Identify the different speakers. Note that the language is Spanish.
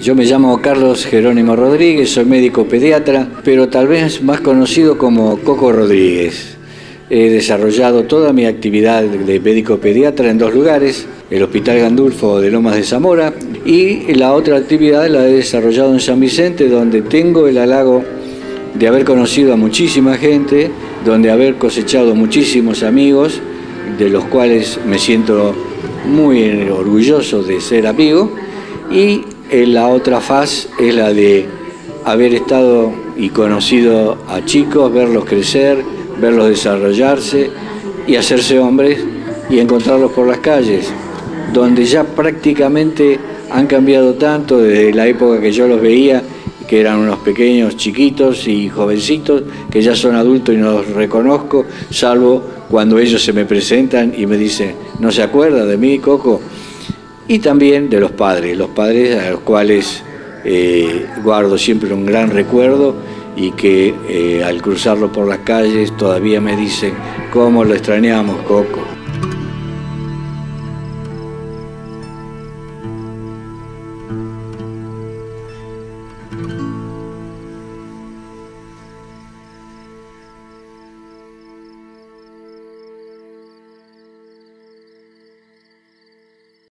Speaker 1: Yo me llamo Carlos Jerónimo Rodríguez, soy médico pediatra, pero tal vez más conocido como Coco Rodríguez. He desarrollado toda mi actividad de médico pediatra en dos lugares, el Hospital Gandulfo de Lomas de Zamora y la otra actividad la he desarrollado en San Vicente, donde tengo el halago de haber conocido a muchísima gente, donde haber cosechado muchísimos amigos, de los cuales me siento muy orgulloso de ser amigo, y la otra faz es la de haber estado y conocido a chicos, verlos crecer, verlos desarrollarse y hacerse hombres y encontrarlos por las calles, donde ya prácticamente han cambiado tanto desde la época que yo los veía, que eran unos pequeños chiquitos y jovencitos, que ya son adultos y no los reconozco, salvo cuando ellos se me presentan y me dicen, ¿no se acuerda de mí, Coco? Y también de los padres, los padres a los cuales eh, guardo siempre un gran recuerdo y que eh, al cruzarlo por las calles todavía me dicen cómo lo extrañamos, Coco.